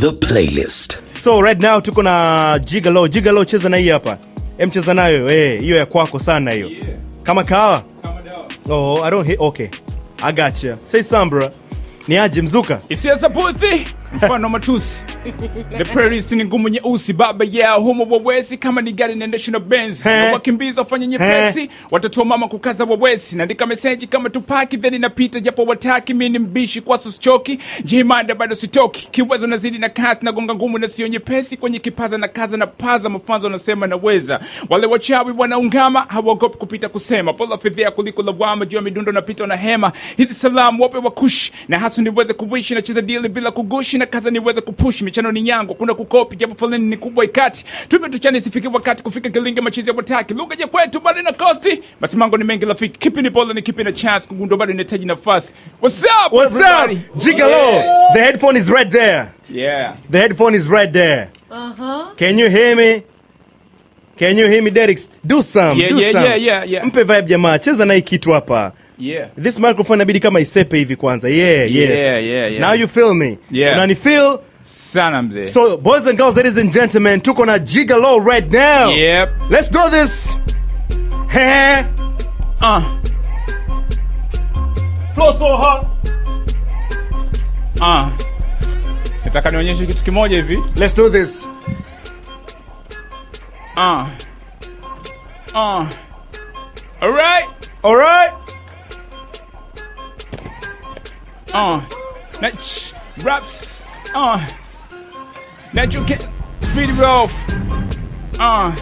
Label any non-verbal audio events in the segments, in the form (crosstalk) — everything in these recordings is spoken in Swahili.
The playlist. so right now tuko na jigalo. Jigalo cheza na hii hapa. Em cheza nayo eh, hiyo ya kwako sana hiyo. Yeah. kama kawa? Oh, I don't hit, okay. I got you. say some bro ni aje mzuka? Hisia za buthi mfano matusi. The prairies ni ngumu nyeusi baba yeah humo wawezi kama ni gari na na benz He. na wakimbiza wafanye nyepesi watatua mama kukaza wawezi naandika meseji kama tupaki then inapita japo wataki mi ni mbishi kwa suschoki jimanda bado sitoki? Kiwezo nazidi na kasi nagonga ngumu na sio nyepesi kwenye kipaza na kaza na paza mafanzo wanasema naweza. Wale wachawi wanaungama hawaogopi kupita kusema. Pola fedhea kuliko lawama juu ya midundo napita na hema. Hizi salamu wape wakushi na hasu niweze kuwishi nacheza dili bila kugushi na kaza niweze kupush michano ni yangu kuna kukopi japo foleni ni kubwa ikati. Tupe tuchane sifike wakati kufika kilinge machizi ya wataki. Lugha ya kwetu bado na kosti. Basi mango ni mengi rafiki. Kipi ni bola ni kipi na chance kugundua bado inahitaji nafasi. What's up what's up? jigalo jigalo the headphone is right there. Yeah. The headphone is right there. Uh-huh. can you hear me? Can you hear me Derek do some Yeah, do yeah, some. yeah, yeah, yeah. mpe vibe jamaa. Cheza na hii kitu hapa yeah. This microphone inabidi kama isepe hivi kwanza. Yeah, yes. Yeah, yeah, yeah. now you feel me? Yeah. unani feel? Sana mzee. So boys and girls ladies and gentlemen tuko na jigalo right now. Yep. Let's do this. Uh. Flow so hard uh. Nataka nionyeshe kitu kimoja hivi. Let's do this. Uh. Uh. All right. All right uh na ch- raps uh na you get speed it off uh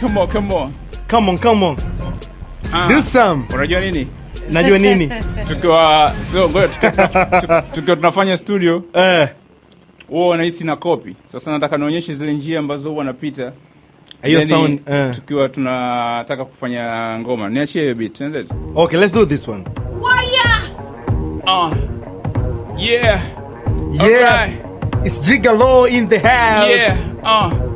come on come on. Come on come on. Uh. do some. unajua nini? Najua nini? (laughs) Tukiwa so ngoja (laughs) tukiwa tunafanya studio. Eh. Wao wanahisi na kopi sasa nataka nionyeshe zile njia ambazo wanapita. Hiyo sound uh. tukiwa tunataka kufanya ngoma. Niachie hiyo beat tuende okay let's do this one uh yeah. Yeah. Alright. it's jigalo in the house. Yeah. Uh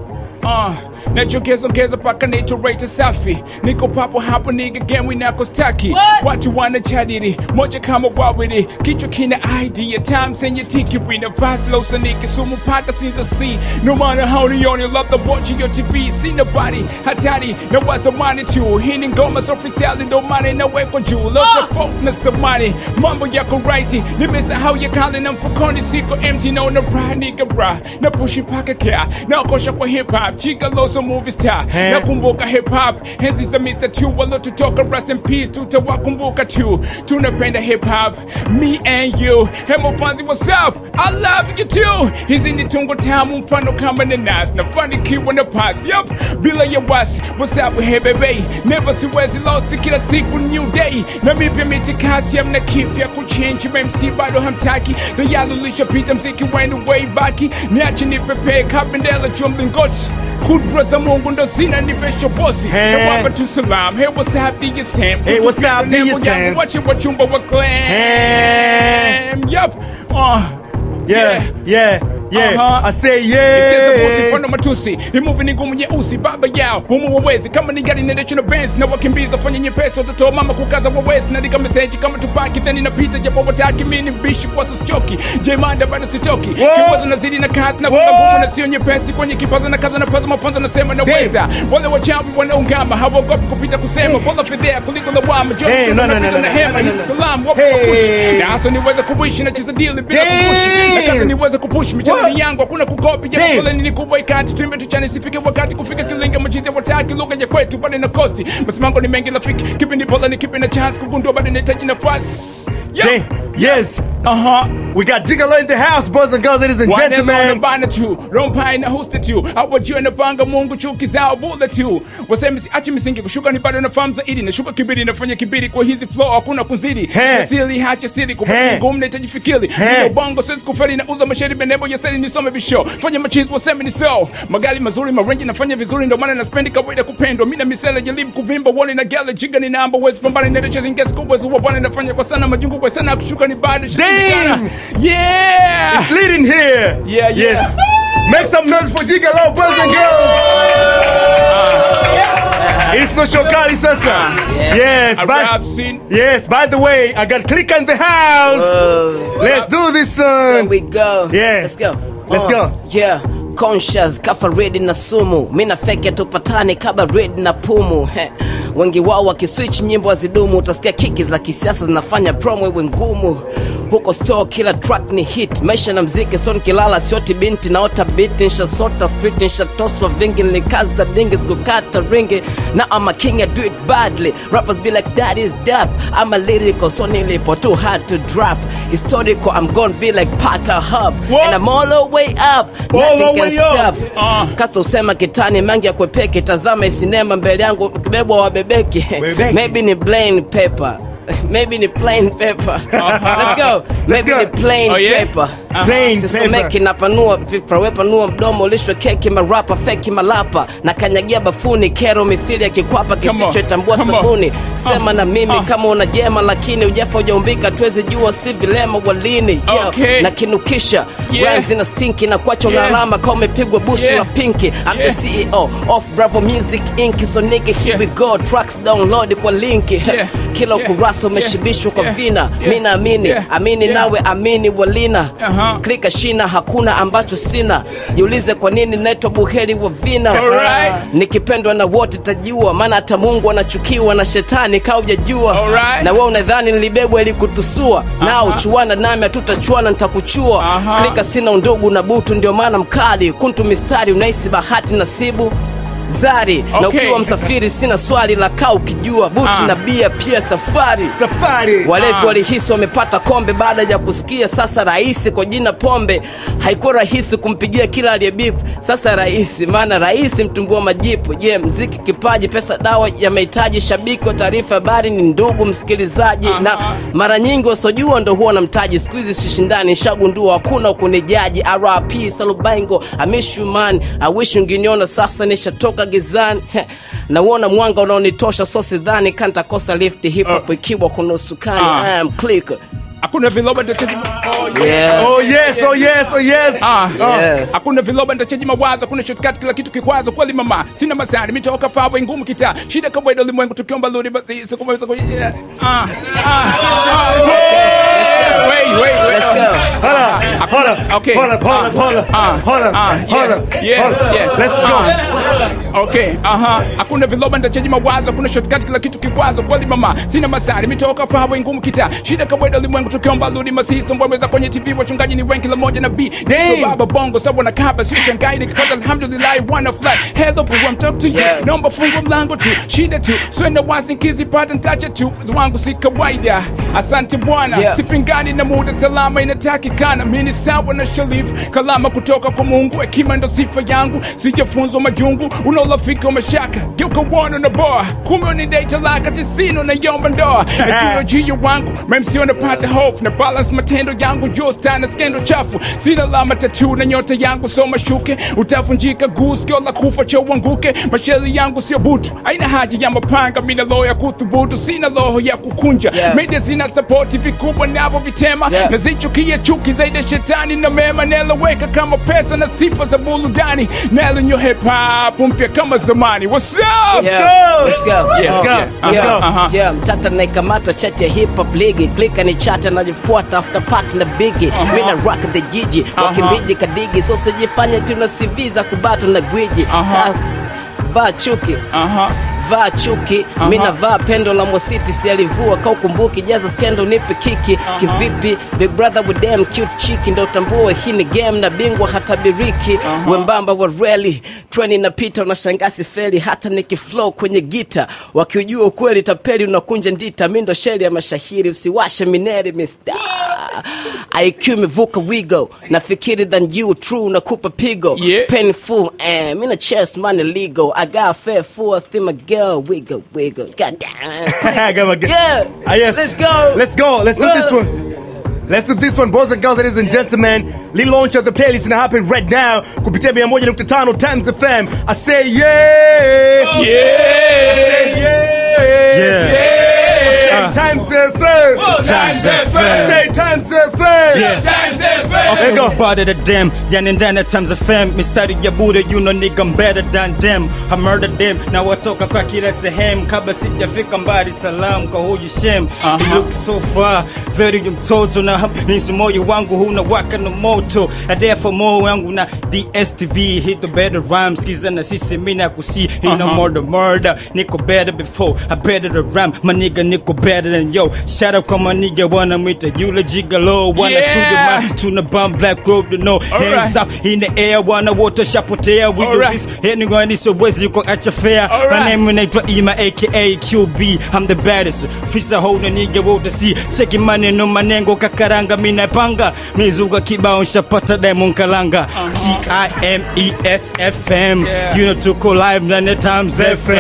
Uh, nachokeza paka natorate safi niko papo hapo niga game nako staki watu wanajadili moja kama wawili kichwa kina idea time senye tiki wina fast low saniki sumu pata sinza see no matter how the only love the watch your tv see nobody. Hatari na wasamani tu hii ni ngoma so freestyle ndo maana inawekwa juu lote folk na samani mambo yako righty nimesahau ya kale na mfukoni siko empty. No naona bra nigga bra na pushi paka kia naokosha kwa hip hop jigaloso movie star Hey. nakumbuka hip hop. Enzi za Mr. Two walotutoka rest in peace tutawakumbuka tu. Tunapenda hip hop. Me and you. Hey fanzi what's up? I love you too. Hizi ni tungo tamu mfano kama ni nafanikiwa na pass. Yup. Bila ya was. What's up? Hey baby. Never siwezi lost kila siku new day. Na mipya mitikasi amna kipya kuchange. MC bado hamtaki. Na yalulishapita mziki wenu way baki niache nipepee kabendela juu mlingoti kudra za mungu ndo zina nivesha bosi. Hey. na wapa tu salam. Hey what's up DJ Sam. Hey, what's up, Kutupia DJ nembo Sam? yangu, wache wachumba wa Hey. clan yup uh, yeah yeah. yeah Uh-huh. i say yeah. Mfano matusi imuvi ni ngumu nyeusi baba yao. Humu wawezi kama ni gari naendeshwa na benz. Na wakimbiza fanya nyepesi. Watatoa mama kukaza wawezi naandika meseji kama tupaki then inapita. Japo wataki ni mbishi kwa sisichoki jemanda bado sitoki. Kiwazo nazidi na kazi na kuna ngumu na sio nyepesi. Kwenye kipaza na kaza na paza mafunzo nasema naweza wale wachawi wanaungama hawaogopi kupita kusema. Wala fedhea kuliko lawama napita na hema. hizi salamu wapo Hey. na hasa niweze kuishi na cheza dili bila kupushi na kaza niweze kupushi michano What? yangu hakuna kukopi. Japo foleni ni kubwa ikati? Tuimbe tuchane sifike wakati kufika kilinge. Machizi wataki lugha ya kwetu bado na kosti masimango ni mengi rafiki. Kipi ni pola ni kipi na chance kugundua bado nahitaji nafasi. Damn. yes. Uh-huh. We got jigalo in the house boys and girls ladies and gentlemen. wanebana tu rompai na hosted tu. Awajua napanga mungu chuki zao bule tu. Si achi misingi kushuka ni bado na nafahamu zaidi. Nashuka kibiri nafanya kibiri kwa hizi flow hakuna kuzidi. Hey. asili hacha siri kupata ngumu nahitaji fikiri. He. Ndio sense kufeli na uza masheri benebo ya seli nisome bisho fanya machizi waseme ni so magali mazuri marenji nafanya vizuri ndio maana naspendi kawaida kupendwa mi na misele jaribu kuvimba wone na gala jiga ni namba. Wezi pambana inaendesha zingesi kubwa zuwa bwana nafanya kwa sana majungu kwa sana kushuka ni bado shikana yeah! It's leading here. Yeah, yeah. yes. Make some noise for jigalo boys and girls. It's no shokali sasa. Yeah. Yes, A by, scene. yes, by the way, I got click on the house. Uh, Let's do this Here we go. Yeah. Let's go. Let's Uh, go. Yeah. Conscious, kafa red na sumu mina feke tupatane kaba red na pumu Heh. Wengi wao wakiswitch nyimbo hazidumu. Utasikia kiki za kisiasa zinafanya promo iwe ngumu. Huko store kila track ni hit. Maisha na mziki son kilala sioti binti naota biti nshasota street nshatoswa vingi nilikaza dingi sikukata ringi. Na ama king I do it badly. Rappers be like that is dap ama lyrical so nilipo too hard to drop. Historical I'm gonna be like Parker Hub. What? and I'm all the way up. All Nothing can stop. Uh. Kasta usema kitani mangi ya kwepeke tazama isinema mbele yangu. Kibebwa wabebeki Wabebeki. maybe ni plain paper (laughs) maybe ni plain paper let's go maybe go. ni plain Oh, yeah? paper Uh-huh. Plain napanua fikra mdomo ulishwe keki marapa feki malapa na kanyagia bafuni kero mithili ya kikwapa kisichoitambua sabuni sema na mimi Uh. kama una jema lakini ujafa ujaumbika tuwezi jua si vilema walini yeah. Okay. na kinukisha Yeah. rhymes ina stinki na kwacha Yeah. na alama kama umepigwa busu Yeah. la pinki I'm Yeah. the CEO of Bravo Music Inc so nigga here Yeah. we go tracks download kwa linki Yeah. kila Yeah. Ukurasa umeshibishwa kwa vina. Mi naamini. Amini nawe amini walina. Uh-huh. klika shina hakuna ambacho sina. Jiulize kwa nini naitwa buheri wa vina. Nikipendwa na wote tajua maana hata mungu anachukiwa na shetani kaa ujajua na we unadhani nilibebwa ili kutusua? Nao chuana nami hatutachuana nitakuchua. Klika sina undugu na butu ndio maana mkali. Kuntu mistari unahisi bahati nasibu zari okay. na ukiwa msafiri sina swali la kaa ukijua buti Ah. na bia pia safari Safari. walevi Ah. walihisi wamepata kombe baada ya kusikia sasa rahisi kwa jina pombe haikuwa rahisi kumpigia kila aliyebipu sasa rahisi maana rahisi mtumbua majipu je mziki kipaji pesa dawa ya mahitaji shabiki wa taarifa habari ni ndugu msikilizaji ah. na mara nyingi wasiojua ndo huwa na mtaji siku hizi sishindani shagundua hakuna ukunijaji rp salubaingo amishuman awishi unginiona sasa nishatoka gizani. Heh, nauona mwanga unaonitosha so sidhani kantakosa lift hip hop ikiwa kuna usukani. Uh. I am click hakuna viloba nitachaji oh, yeah. yeah. Oh yes, oh yes, oh yes. Ah, hakuna viloba nitachaji mawazo hakuna shortcut kila kitu kikwazo. Kweli mama sina masari. Mitoka fawe ngumu kita shida kawaida ulimwengu tukiomba luri basi sikumweza wait wait wait Let's go. Hold up, hold up, Okay. hold up, hold up, hold up, Ah, hold up, ah, hold up, yeah, yeah. Let's go. Ah. Okay, aha. Hakuna viloba nitachaji mawazo, hakuna shortcut kila kitu kikwazo. Kweli mama, sina masari, mitoka fahamu ngumu kita. Shida kawaida ulimwengu tukiomba rudi masiso mbwembeza kwenye TV wachungaji ni wengi kila moja na B. Ndio baba bongo sawa na kaba sio shangai nikipata alhamdulillah wanna fly. Hello boo, I'm talk to you. Yeah. Naomba fungua mlango tu. Shida tu. Swenda wasi nkizipata ntacha tu. Wangu si kawaida. Asante bwana. Yeah. Sipingani na muda salama inatakikana. Mimi ni sawa na Sharif. Kalama kutoka kwa Mungu. Hekima ndo sifa yangu. Sijafunzwa majungu. Unaolafika mashaka. Geuka wana na boa. Kumbe ni laka tisini unaiomba ndoa. (laughs) Najua jio wangu. Memsi wanapata hofu. Na balance matendo yangu. Josta stana skendo chafu. Sina lama tatu na nyota yangu. So mashuke. Utavunjika guu. Sikio la kufa cha uanguke. Masheli yangu sio butu. Aina haja ya mapanga. Mina loho ya kuthubutu. Sina loho ya kukunja. Yeah. Media zina sapoti vikubwa navyo vitema Yeah. nazichukia chuki zaidi ya shetani na mema neloweka kama pesa na sifa za burudani nalinyo hip hop mpya kama zamani What's up? Yeah. go. Let's go. Yeah, yeah, let's Yeah. go. Aha. Yeah, mtata naikamata chati ya hip hop ligi klika ni chata najifuata after park na bigi uh -huh. mina rock the jiji uh -huh. wakimbiji kadigi so sijifanya tuna CV za kubato na gwiji Aha. Ka- vaa chuki Aha. Vaa chuki uh -huh. mi navaa pendo la mwasiti sialivua kaukumbuki jaza skendo nipe kiki. Uh -huh. kivipi? Big brother with them cute chiki ndo utambue hii ni game na bingwa hatabiriki wembamba wa reli treni inapita unashangasi feli hata nikiflow kwenye gita. Wakiujua ukweli tapeli unakunja ndita. Mi ndo sheri ya mashahiri usiwashe mineri mista IQ imevuka wigo nafikiri than you true nakupa pigo. Yeah. painful eh, me na chest money legal. I got fair four thing my girl wiggle wiggle god damn (laughs) I got Yeah. Ah, yes. Let's go. Let's go. Let's do this one. Let's do this one, boys and girls, ladies and gentlemen. Lil launch of the playlist gonna happen right now. Kupitia 101.5 Times FM. I say yeah. Yeah. Yeah. Yeah. Times FM. Times FM. Say Times FM. Yeah. Times FM. You go. the than Yan and ndani at Times FM mistari ya bure, you know nigga I'm better than them, I murdered them. Na watoka kwa kila sehemu, kabla sijafika mbali, salam kwa huyu shem -huh. You look so far, very mtoto na nisi moyo wangu huna waka na moto, adea for moyo wangu na DSTV, hit the better rhymes, kiza na sisi mina kusi, ina more the murder, niko better before, I better the rhyme, my nigga niko better than yo, shout out kwa my nigga wana mwita yule gigolo, wana Yeah. studio man, tuna bomb black road to know. Hands Alright. up in the air wana wote shapotea we do Alright. this. Anyone so wezi kwa acha fair. Alright. my name naitwa Ima aka QB I'm the baddest. Fisa hold nigga wote see. Cheki maneno manengo kakaranga mina panga. Mizuga kibao shapata diamond kalanga. T I M E S F M. Yeah. you know tuko live ndani ya Times FM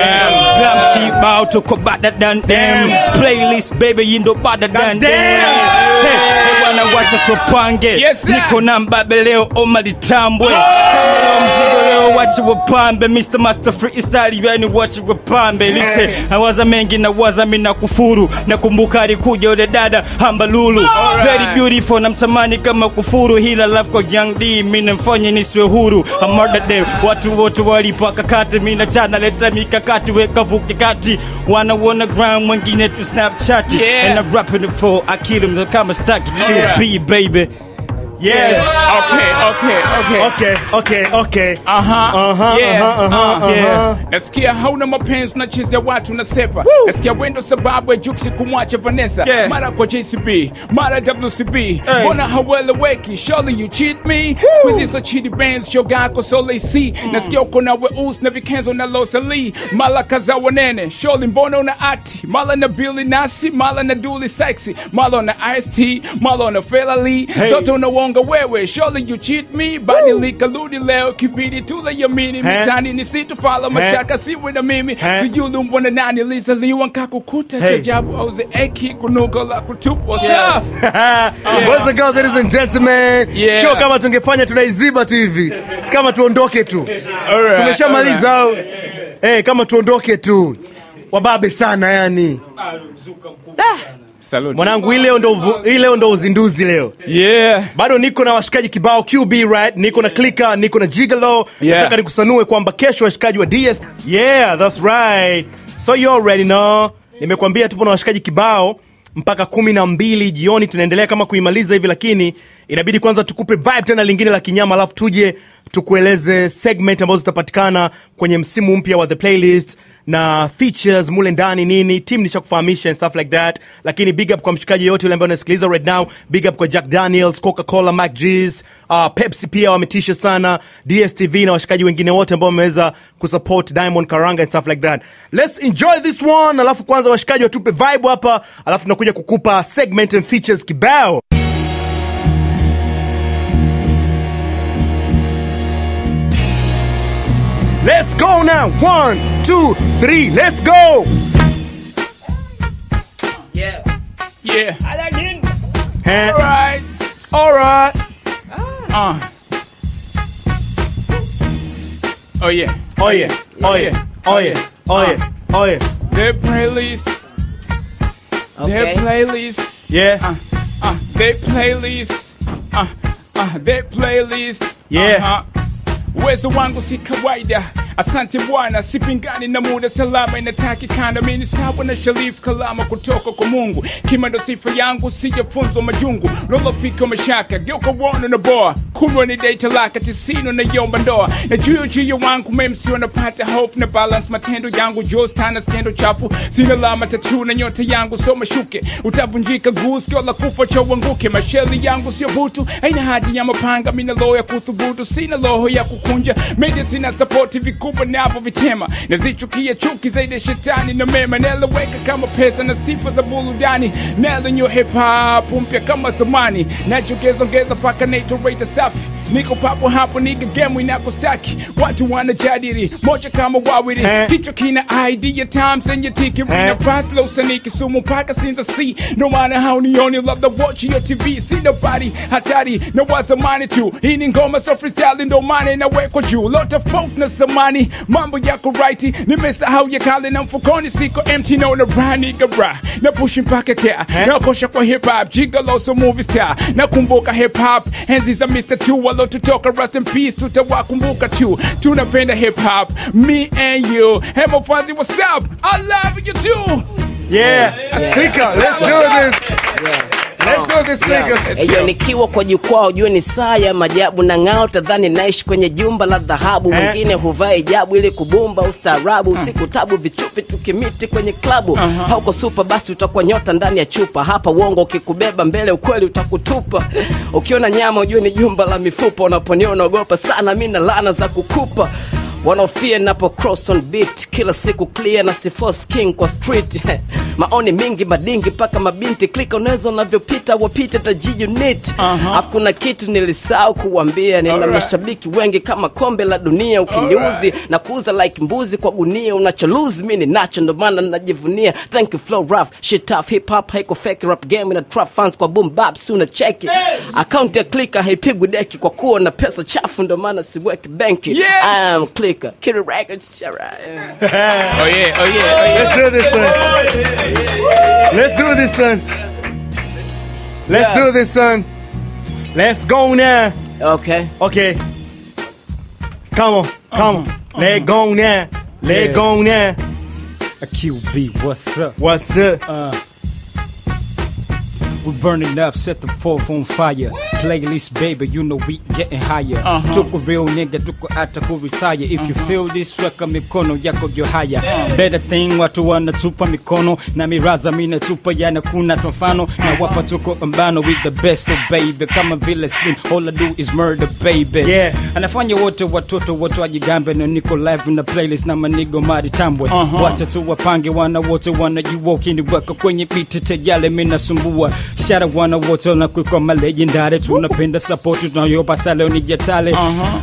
Gram kibao tuko bada than them playlist baby yindo bada dande them. Hey, hey, wana wacha tupange niko na mbabe leo omalitambwe mzigo leo wache wapambe Mr. Master Freestyle yani wacha wapambe lise nawaza mengi nawaza mina kufuru nakumbuka alikuja yule dada hambalulu very beautiful namtamani kama kufuru hila love kwa young D mina mfanye nisiwe huru. I murder them watu wote walipaka kati. Mina chana leta mikakati weka vuki kati. Wana wanna ground wengine tu snapchat. Yeah. and I'm rapping it for I kill them kama staki Yeah. QB baby Yes. Okay, okay, okay. Okay, okay, okay. Aha. Aha, Yeah. aha, aha, Uh, aha. nasikia hauna mapenzi unachezea watu unasepa nasikia wendo sababu ya juksi kumwacha vanessa. Yeah. mara kwa jcb mara wcb mbona haueleweki surely you cheat me. Squeeze so chidi bands shogako sole c mm. nasikia uko na weus na vikenzo na losali. Mala kaza wanene. Surely mbona una akti mala na bili nasi mala na duli sexy. Mala na ist mala na felali Hey. zote unawonga wewe surely you cheat me badilika ludi leo kibidi tule yamini mitani nisitofala mashaka siwe na mimi sijulu mbwana nani lizaliwa nkakukuta Hey. jajabu auze eki kunuka la kutupwa Yeah. Sha. (laughs) Boys and girls, ladies and gentlemen. Yeah. Show kama tungefanya tunaiziba tu hivi. Si kama tuondoke tu. Alright, Tumeshamaliza au? Hey, kama tuondoke tu. Wababe sana yani. Mwanangu hii leo ndo uvu- hii leo ndo uzinduzi leo. yeah bado niko na washikaji kibao qb right niko na clicker niko na Jigalo. Yeah. nataka nikusanue kwamba kesho washikaji wa ds yeah that's right so you already know nimekwambia tupo na washikaji kibao mpaka kumi na mbili jioni tunaendelea kama kuimaliza hivi lakini inabidi kwanza tukupe vibe tena lingine la kinyama alafu tuje tukueleze segment ambazo zitapatikana kwenye msimu mpya wa the playlist na features mule ndani nini tim nishakufahamisha and stuff like that. Lakini big up kwa mshikaji yote yule ambaye unasikiliza right now. Big up kwa jack daniels coca-cola mac G's, uh, pepsi pia wametisha sana dstv na washikaji wengine wote ambao wameweza kusupport diamond karanga and stuff like that. Let's enjoy this one alafu kwanza washikaji watupe vibe hapa alafu tunakuja kukupa segment and features kibao Let's go now. One, two, three. Let's go. Yeah. yeah Huh? alright All right. uh oh yeah Oh yeah. Oh yeah. Oh yeah. Oh yeah. Oh yeah. their playlist Okay. their playlist Yeah. uh, uh, their playlist uh, uh, their playlist Yeah. uh-huh. Uwezo wangu si kawaida asante bwana sipingani na muda salama inatakikana mini sawa na sharif kalama kutoka kwa mungu. Kima ndo sifa yangu sijafunzwa majungu. Lolofika mashaka geuka uono na boa. Kunwa ni dei talaka tisino na yomba ndoa. Na juyo juyo wangu memsi wanapata hope na balance. Matendo yangu jostana skendo chafu. Sina la matatu na nyota yangu so mashuke utavunjika guu sikio la kufa cha uanguke. Masheli yangu sio butu aina hadi ya mapanga. Mina loho ya kuthubutu sina loho ya kukunja. Media sina sapoti vikubwa navyo vitema. Nazichukia chuki zaidi ya shetani na mema. Naeleweka kama pesa na sifa za burudani. Nalenyo hip hop mpya kama zamani. Nachogezongeza paka naitoraita safi. Niko papo hapo niga gemu inakostaki. Watu wanajadili moja kama wawili. Eh. kichwa kina idea time zenye tiki rina fast low saniki sumu mpaka sinza si no maana haunioni labda watch your tv si nobody hatari na wa zamani tu hii ni ngoma so freestyle ndo maana inawekwa juu lota folk na zamani mtani mambo yako righti nimesahau ya kale na mfukoni siko empty no naona brani gabra na pushi mpaka kea eh? nakosha kwa hip hop jigaloso movie star. Nakumbuka hip hop enzi za Mr. Two walotutoka rest in peace tutawakumbuka tu tunapenda hip hop me and you. Hemo fanzi what's up? I love you too. Yeah. Clicker, let's do this. Let's do this, clicker. Eyo nikiwa kwa jukwaa ujue ni saa ya majabu na ng'ao tadhani naishi kwenye jumba la dhahabu. Eh. mwingine huvaa hijabu ili kubumba ustaarabu. Usiku tabu vichupi tukimiti kwenye klabu. Hauko supa basi utakuwa nyota ndani ya chupa. Hapa uongo ukikubeba mbele ukweli utakutupa. Ukiona nyama ujue ni jumba la mifupa. Unaponiona unaogopa sana. Mi na lana za kukupa wanaofia napo cross on beat. Kila siku clear na sifos king kwa street. (laughs) Maoni mingi madingi mpaka mabinti. Klika unaweza unavyopita wapite tajiji unit. Uh-huh. hakuna kitu nilisahau kuwambia. Nina Alright. mashabiki wengi kama kombe la dunia. Ukiniudhi Alright. na kuuza like mbuzi kwa gunia unacholuzi mi ni nacho. Ndo maana najivunia thank you flow rough shit tough hip hop haiko fake. Rap game na trap fans kwa boom bap si unacheki. Akaunti ya klika haipigwi deki kwa kuwa na pesa chafu. Ndomaana siweki benki. Yes. I am clicker Kid Records Shara, yeah. (laughs) oh yeah oh yeah oh yeah Let's do this, son. Let's do this, son. Let's do this, son. Let's go now. okay Okay. Come on, come on. Uh-huh. Let go now. Let Yeah. go now. A QB, what's up? What's up? Uh, we're burning up, set the fourth on fire. Playlist, baby, you know we getting higher. Uh-huh. Tuko real nigga, tuko hata kuretire. If uh -huh. you feel this, weka mikono yako juu haya. Yeah. Better thing, watu wanatupa mikono na miraza mina tupa yana kuna tofano na wapa tuko mbano with the best of baby. Kama vile slim, all I do is murder baby. Yeah. Anafanya wote watoto wote wajigambe na niko live na playlist na manigo mari tambwe. Uh-huh. Wacha tu wapange wana wote wanajua ukiniweka kwenye biti tejale minasumbua shara wana wote na kuikoma wanakwikwa malegendari tunapenda sapoti tunayopata leo ni jetale uh-huh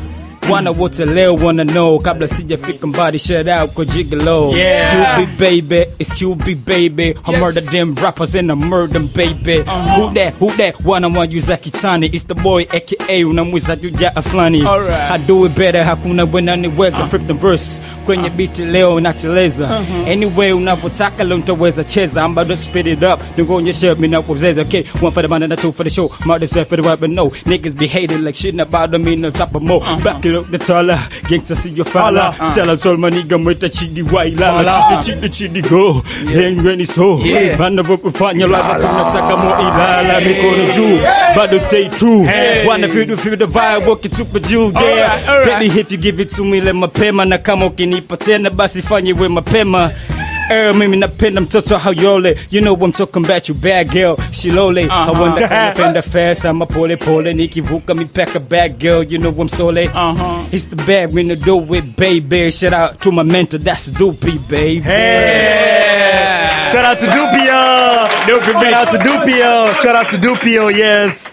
wana wote leo wanna know. Kabla sijafika mbali shout out kwa Gigolo. Yeah. QB baby it's QB baby. I Yes. murder them rappers and I murder them baby. Uh-huh. Who that who that? Wana mwajuza kitani it's the boy aka unamwiza juja aflani. Alright. I do it better hakuna wenaniweza uh. flip the verse. Kwenye uh. beat leo nateleza uh-huh. anyway unavyotaka leo nitaweza cheza I'm about to spit it up. Nikuonyeshe mimi napozeza okay one for the man and two for the show. Say for the weapon no. Niggas be hating like shit about me no top of mo. Uh-huh. Back it up the taller gangsta see your father uh. sell out all my nigga mwita chidi white Holla. chidi chidi go then when it's so Yeah. wanavyokufanya laza tunataka mo ilala mikono juu bado stay true Hey. wanna feel the feel the vibe wakitupa juu yeah Alright, alright. Ready if you give it to me le mapema na kama ukinipa tena basi fanye we mapema Eh, mimi napenda mtoto hayole you know I'm talking about you bad girl shilole Uh-huh. hawanda kanapenda fast ama pole pole nikivuka mipaka bad girl you know I'm sole Uh-huh. it's the bad when you do it baby shout out to my mentor that's Doopy baby Hey! Shout out to Dupio. Shout out to Dupio. Shout out to Dupio. Yes.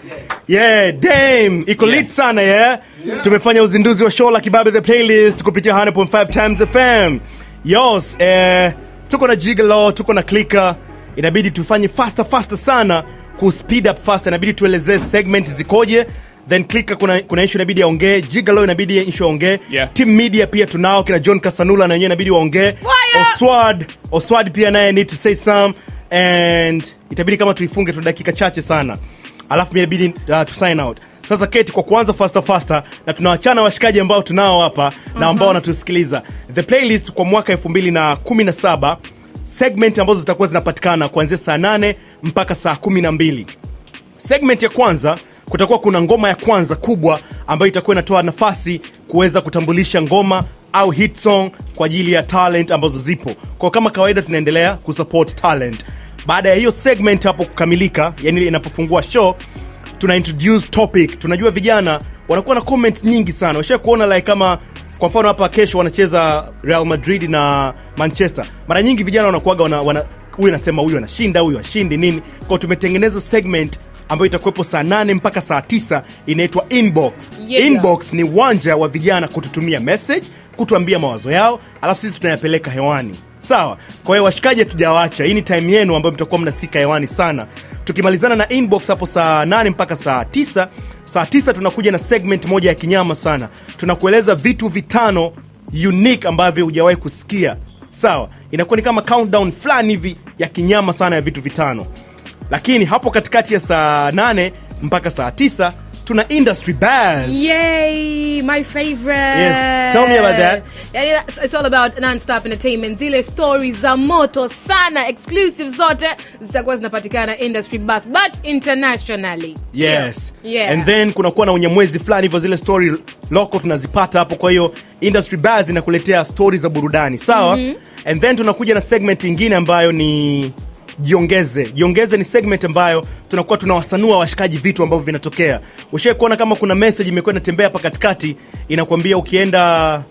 Yeah, damn. Iko lit sana yeah? Tumefanya uzinduzi wa show la Kibabe the Playlist kupitia 100.5 Times FM. Yos, eh, tuko na jiglo tuko na klika Inabidi tufanye faster faster sana ku speed up faster. Inabidi tuelezee segment zikoje. Then klika kuna kuna ishu inabidi aongee. jigalo inabidi ishu aongee. Yeah. Team Media pia tunao kina John Kasanula na wenyewe inabidi waongee. oswad oswad pia naye need to say some and itabidi kama tuifunge tu dakika chache sana. Alafu inabidi uh, to sign out. Sasa keti kwa kuanza fasta fasta na tunawachana washikaji ambao tunao hapa na ambao wanatusikiliza. The playlist kwa mwaka 2017 segment ambazo zitakuwa zinapatikana kuanzia saa 8 mpaka saa 12 segment ya kwanza kutakuwa kuna ngoma ya kwanza kubwa ambayo itakuwa inatoa nafasi kuweza kutambulisha ngoma au hit song kwa ajili ya talent ambazo zipo. Kwa kama kawaida tunaendelea kusupport talent. Baada ya hiyo segment hapo kukamilika yani inapofungua show tuna introduce topic. Tunajua vijana wanakuwa na comment nyingi sana. Washa kuona like kama kwa mfano hapa kesho wanacheza real madrid na manchester. Mara nyingi vijana wanakuaga wana, wana huyu anasema huyu anashinda huyu ashindi nini. Kwao tumetengeneza segment ambayo itakuwepo saa nane mpaka saa tisa inaitwa inbox. Yeah. inbox ni uwanja wa vijana kututumia message kutuambia mawazo yao alafu sisi tunayapeleka hewani sawa. Kwa hiyo washikaji hatujawacha. Hii ni time yenu ambayo mtakuwa mnasikika hewani sana. Tukimalizana na inbox hapo saa 8 mpaka saa 9 saa 9 tunakuja na segment moja ya kinyama sana. Tunakueleza vitu vitano unique ambavyo hujawahi kusikia. Sawa. Inakuwa ni kama countdown fulani hivi ya kinyama sana ya vitu vitano. Lakini hapo katikati ya saa nane mpaka saa tisa tuna industry bars Yay, my favorite. Yes, tell me about that. Yeah, it's all about non-stop entertainment. Zile stories za moto sana, exclusive zote zitakuwa zinapatikana industry bus, but internationally. yes Yeah. and then kunakuwa na unyamwezi fulani hivyo zile story loko tunazipata hapo kwa hiyo industry bars inakuletea stori za burudani sawa mm-hmm. and then tunakuja na segment ingine ambayo ni jiongeze. Jiongeze ni segment ambayo tunakuwa tunawasanua washikaji vitu ambavyo vinatokea. Ushai kuona kama kuna message imekuwa inatembea hapa katikati inakwambia ukienda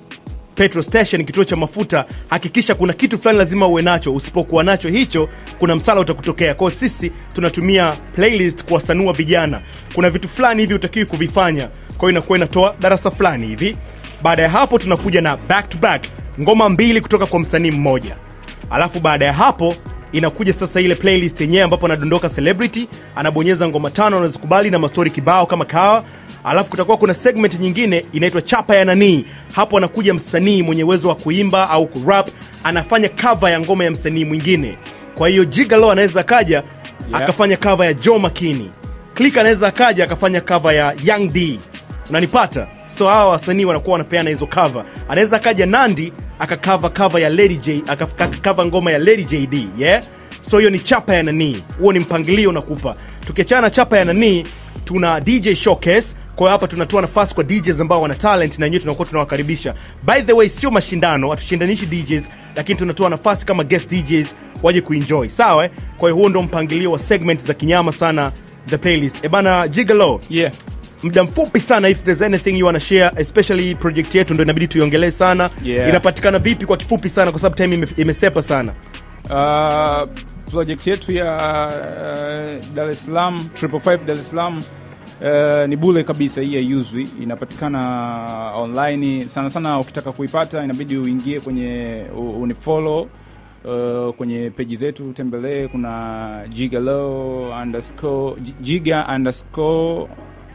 petrol station kituo cha mafuta hakikisha kuna kitu fulani lazima uwe nacho. Usipokuwa nacho hicho kuna msala utakutokea. Kwao sisi tunatumia playlist kuwasanua vijana. Kuna vitu fulani hivi utakiwi kuvifanya. Kwa hiyo inakuwa inatoa darasa fulani hivi. Baada ya hapo tunakuja na back to back ngoma mbili kutoka kwa msanii mmoja. Alafu baada ya hapo inakuja sasa ile playlist yenyewe ambapo anadondoka celebrity anabonyeza ngoma tano anazikubali na mastori kibao kama kawa. Alafu kutakuwa kuna segment nyingine inaitwa chapa ya nanii. Hapo anakuja msanii mwenye uwezo wa kuimba au kurap anafanya kava ya ngoma ya msanii mwingine. Kwa hiyo jigalo anaweza akaja Yeah. akafanya kava ya jo makini. Click anaweza akaja akafanya kava ya young d. Unanipata so hawa wasanii wanakuwa wanapeana hizo cover. Anaweza akaja nandi akakava cover ya lady j akakava ngoma ya lady jd yeah? So hiyo ni chapa ya nanii. Huo ni mpangilio nakupa. tukiachana na chapa ya nanii tuna dj showcase. Kwa hapa tunatoa nafasi kwa djs ambao wana talent na wenyewe tunakuwa tunawakaribisha. By the way sio mashindano hatushindanishi djs lakini tunatoa nafasi kama guest djs waje kuenjoy. Sawa eh? kwa hiyo huo ndo mpangilio wa segment za kinyama sana the playlist. Ebana jigalo. Yeah muda mfupi sana if there's anything you wanna share especially project yetu ndo inabidi tuiongelee sana. Yeah. inapatikana vipi kwa kifupi sana kwa sababu time ime, imesepa sana? Uh, project yetu ya uh, Dar es Salaam triple five Dar es Salaam uh, ni bule kabisa hii haiuzwi inapatikana online sana sana ukitaka kuipata inabidi uingie kwenye unifolo unifollow Uh, kwenye peji zetu tembelee kuna jigalo underscore jiga underscore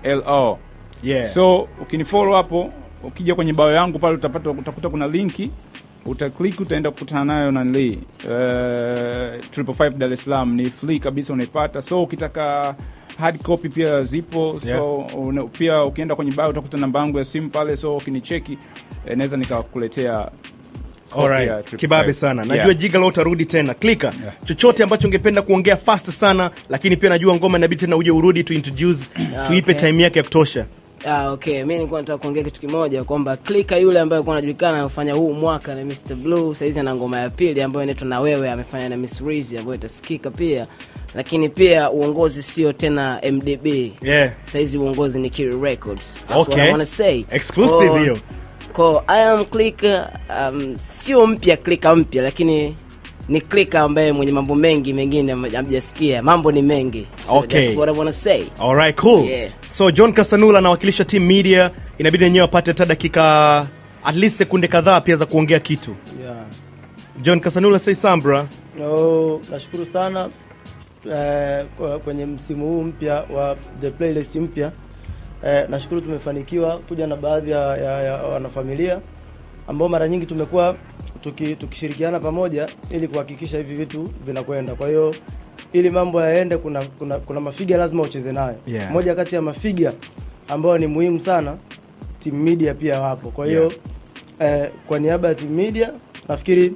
lo yeah. so ukinifollow hapo ukija kwenye bao yangu pale utapata utakuta kuna linki utaklik utaenda kukutana nayo nanli uh, triple five dar es salaam ni free kabisa unaipata. So ukitaka hard copy pia zipo. Yeah. so una, pia ukienda kwenye bao utakuta namba yangu ya simu pale. So ukinicheki eh, naweza nikakuletea Alright. Kibabe sana najua Yeah. jigalo utarudi tena klika Yeah. chochote ambacho ungependa kuongea fast sana lakini pia najua ngoma inabidi tena uje urudi tu introduce (clears throat) tuipe okay. time yake ya kutosha Ah, okay mi nilikuwa nataka kuongea kitu kimoja kwamba klika yule ambaye alikuwa anajulikana anafanya huu mwaka na Mr Blue saizi ana ngoma ya pili ambayo inaitwa na wewe amefanya na Miss Reezy ambayo itasikika pia lakini pia uongozi sio tena MDB yeah. saizi uongozi ni Kiri Records That's what Okay. I wanna say Exclusive hiyo. Kwa I am click um, sio mpya klika mpya lakini ni klika ambaye mwenye mambo mengi mengine hamjasikia mambo ni mengi so Okay. that's what I wanna say Alright, cool. Yeah. So John Kasanula anawakilisha team media, inabidi wenyewe apate hata dakika at least sekunde kadhaa pia za kuongea kitu. Yeah. John Kasanula say Sambra. No, nashukuru sana eh, kwenye msimu huu mpya wa the playlist mpya eh, nashukuru tumefanikiwa kuja na baadhi ya, ya, ya wanafamilia ambao mara nyingi tumekuwa tuki, tukishirikiana pamoja ili kuhakikisha hivi vitu vinakwenda kwa hiyo ili mambo yaende kuna, kuna, kuna mafiga lazima ucheze nayo Yeah. moja kati ya mafiga ambayo ni muhimu sana team media pia wapo kwa hiyo yeah. eh, kwa niaba ya team media nafikiri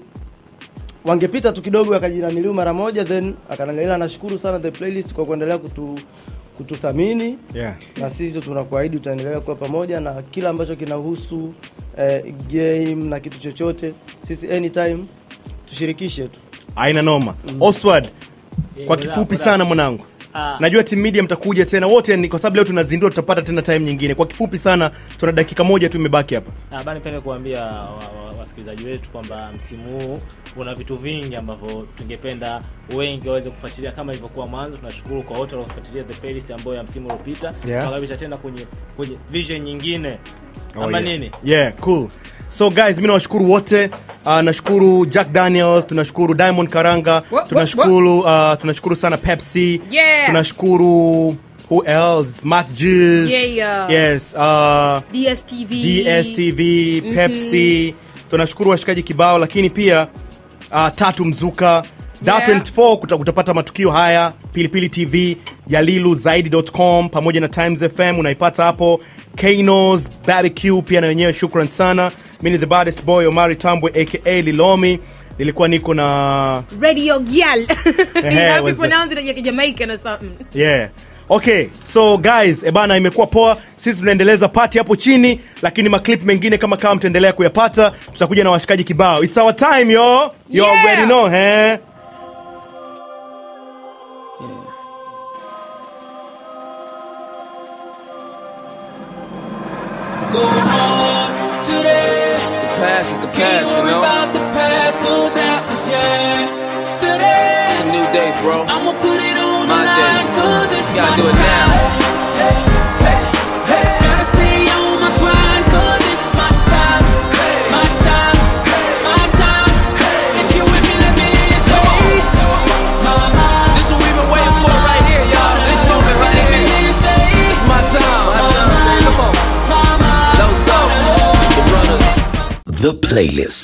wangepita tu kidogo akajinaniliu mara moja then akananilila nashukuru sana the playlist kwa kuendelea kutu kututhamini Yeah. na sisi tunakuahidi utaendelea kuwa pamoja na kila ambacho kinahusu eh, game na kitu chochote sisi anytime tushirikishe tu Aina noma. mm. Oswald, kwa kifupi sana mwanangu. Ah. Najua team media mtakuja tena wote ni kwa sababu leo tunazindua tutapata tena time nyingine. Kwa kifupi sana tuna dakika moja tu imebaki hapa. Ah, bana nipende kuambia wa- wa- wetu kwamba msimu huu kuna vitu vingi ambavyo tungependa wengi waweze kufuatilia kama ilivyokuwa mwanzo. Tunashukuru kwa wote waliofuatilia the playlist ambayo ya msimu uliopita. Yeah. Tunakaribisha tena kwenye kwenye vision nyingine. Oh, Ama yeah. nini? Yeah, cool. So guys, mimi nawashukuru wote. Uh, nashukuru Jack Daniels, tunashukuru Diamond Karanga, tunashukuru uh, tunashukuru sana Pepsi. Yeah. Tunashukuru who else? Mac Juice. Yeah, yeah. Yes, uh DSTV DSTV, Pepsi. tunashukuru washikaji kibao lakini pia uh, tatu mzuka Datent yeah. 4 kuta, utapata matukio haya pilipili tv jalilu zaidi.com pamoja na times fm unaipata hapo kanos barbecue pia na wenyewe shukran sana mi ni the baddest boy omari tambwe aka lilomi. Nilikuwa niko na radio was- (laughs) pronounce it like Jamaican or something. Yeah. Okay so guys ebana imekuwa poa. Sisi tunaendeleza pati hapo chini lakini maklip mengine kama kama mtaendelea kuyapata tutakuja na washikaji kibao. Its our time yo. You Yeah. already know eh? Past is the Can't past, you know. about the past, cause that was yesterday. It's a new day, bro. I'ma put it on My the day. cause it's Gotta do it now. Playlist.